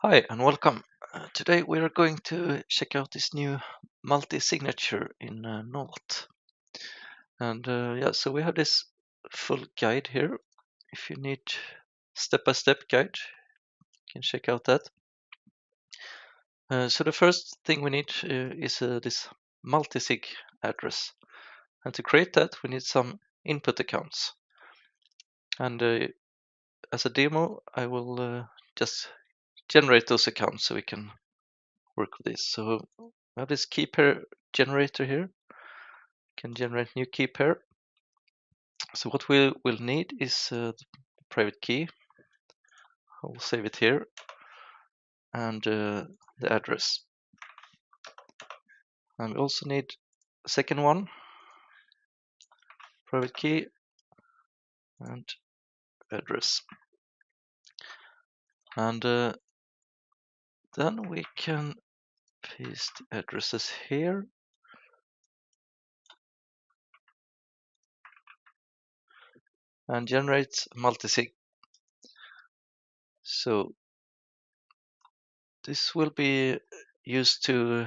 Hi and welcome. Uh, today we are going to check out this new multi-signature in uh. And uh, yeah, so we have this full guide here. If you need step-by-step -step guide, you can check out that. Uh, so the first thing we need uh, is uh, this multi-sig address. And to create that, we need some input accounts. And as a demo, I will just generate those accounts so we can work with this. So we have this key pair generator here. Can generate new key pair. So what we will need is uh, the private key. I will save it here and uh, the address. And we also need a second one, private key and address. And uh, then we can paste addresses here. And generate multisig. So this will be used to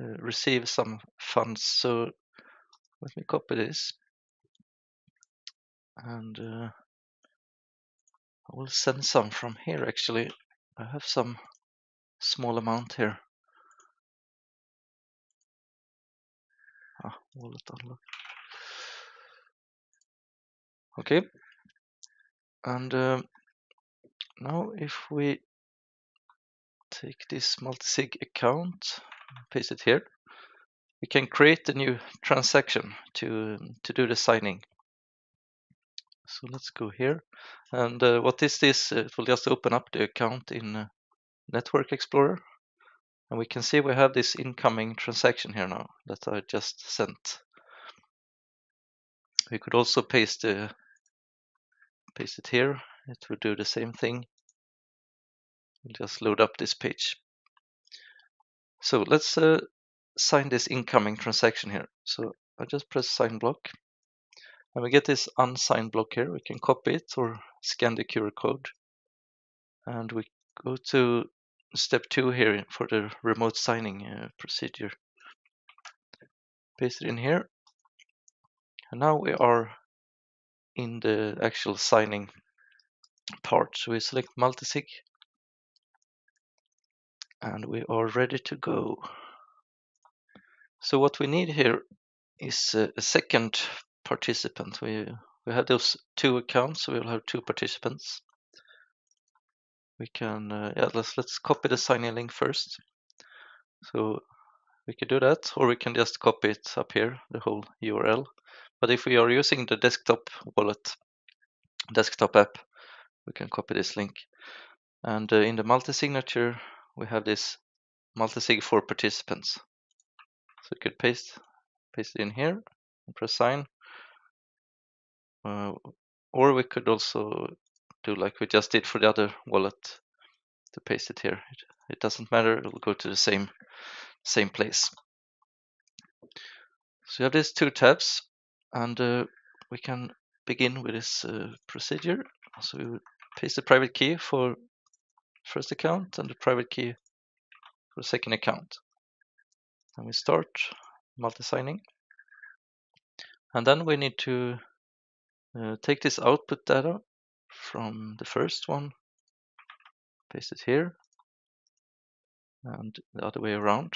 uh, receive some funds. So let me copy this. And uh, I will send some from here actually. I have some small amount here. Ah, wallet unlock. Okay. And um, now if we take this multisig account, paste it here, we can create a new transaction to, to do the signing. So let's go here. And uh, what is this? It will just open up the account in uh, Network Explorer. And we can see we have this incoming transaction here now that I just sent. We could also paste the paste it here. It would do the same thing. Just load up this page. So let's uh, sign this incoming transaction here. So I just press sign block. And we get this unsigned block here. We can copy it or scan the QR code. And we go to step two here for the remote signing uh, procedure. Paste it in here. And now we are in the actual signing part. So we select multisig and we are ready to go. So what we need here is a, a second participant. We we have those two accounts, so we will have two participants we can uh, yeah let's let's copy the signing link first. So we can do that or we can just copy it up here the whole url but if we are using the desktop wallet desktop app we can copy this link. And uh, in the multi-signature we have this multi-sig for participants. So we could paste paste it in here and press sign. Uh, or we could also do like we just did for the other wallet to paste it here. It, it doesn't matter, it will go to the same, same place. So you have these two tabs and uh, we can begin with this uh, procedure. So we will paste the private key for first account and the private key for second account. And we start multi-signing. And then we need to uh, take this output data from the first one, paste it here, and the other way around.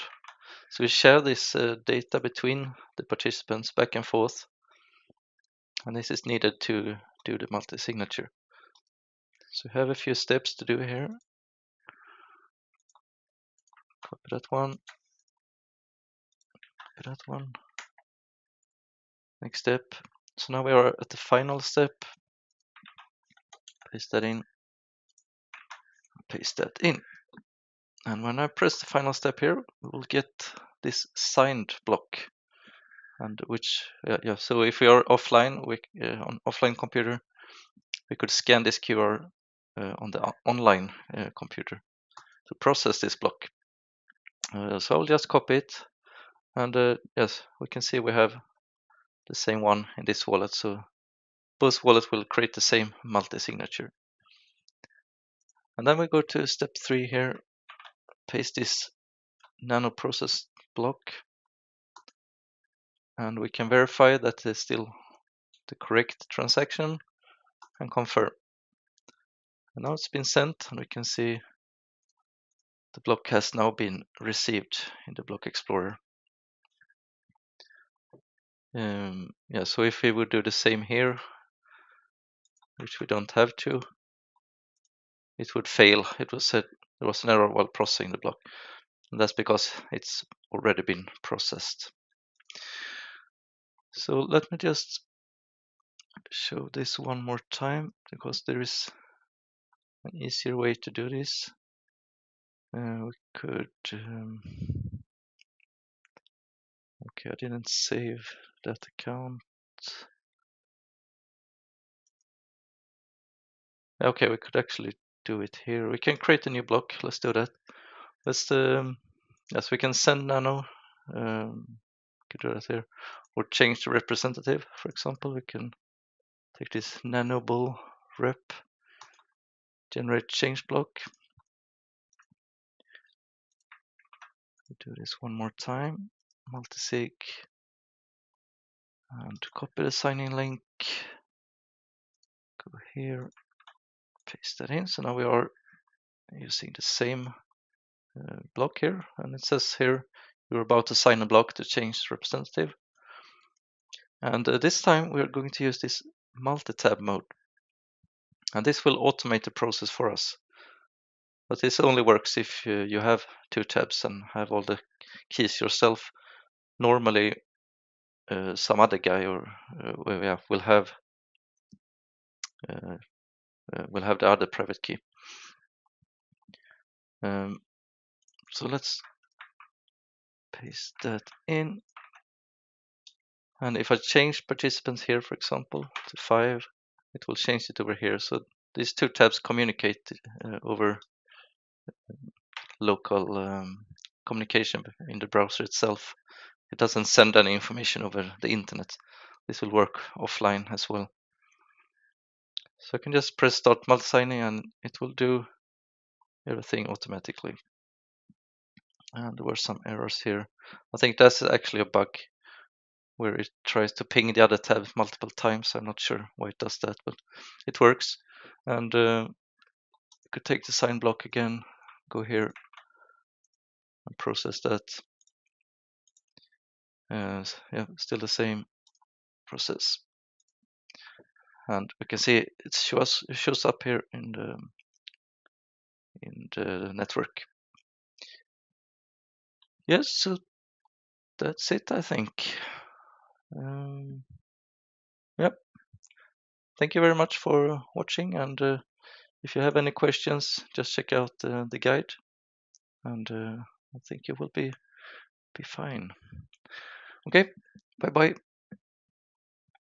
So we share this uh, data between the participants back and forth, and this is needed to do the multi-signature. So we have a few steps to do here. Copy that one, copy that one. Next step. So now we are at the final step paste that in, paste that in. And when I press the final step here, we will get this signed block. And which, yeah, yeah so if we are offline, we, uh, on offline computer, we could scan this QR uh, on the online uh, computer to process this block. Uh, so I'll just copy it. And uh, yes, we can see we have the same one in this wallet. So both wallets will create the same multi-signature. And then we go to step three here, paste this nano process block. And we can verify that it's still the correct transaction and confirm. And now it's been sent and we can see the block has now been received in the block explorer. Um, yeah, so if we would do the same here, which we don't have to, it would fail. It was said there was an error while processing the block. And that's because it's already been processed. So let me just show this one more time because there is an easier way to do this. Uh, we could, um, okay, I didn't save that account. Okay, we could actually do it here. We can create a new block. Let's do that. Let's, um, yes, we can send nano. Um, could do that here, or change the representative. For example, we can take this nano rep, generate change block. do this one more time, multisig, and copy the signing link. Go here, paste that in. So now we are using the same uh, block here, and it says here you're about to sign a block to change representative. And uh, this time we are going to use this multi-tab mode. And this will automate the process for us. But this only works if uh, you have two tabs and have all the keys yourself. Normally, uh, some other guy or uh, will have uh, will have the other private key. Um, so let's paste that in. And if I change participants here, for example, to five, it will change it over here. So these two tabs communicate uh, over local um, communication in the browser itself. It doesn't send any information over the internet. This will work offline as well. So I can just press start multi-signing and it will do everything automatically. And there were some errors here. I think that's actually a bug where it tries to ping the other tab multiple times. I'm not sure why it does that, but it works. And uh, you could take the sign block again, go here and process that. Uh, yeah, still the same process. And we can see it shows, shows up here in the in the network. Yes, so that's it, I think. Um, yep. Thank you very much for watching. And uh, if you have any questions, just check out uh, the guide. And uh, I think you will be be fine. Okay, bye bye.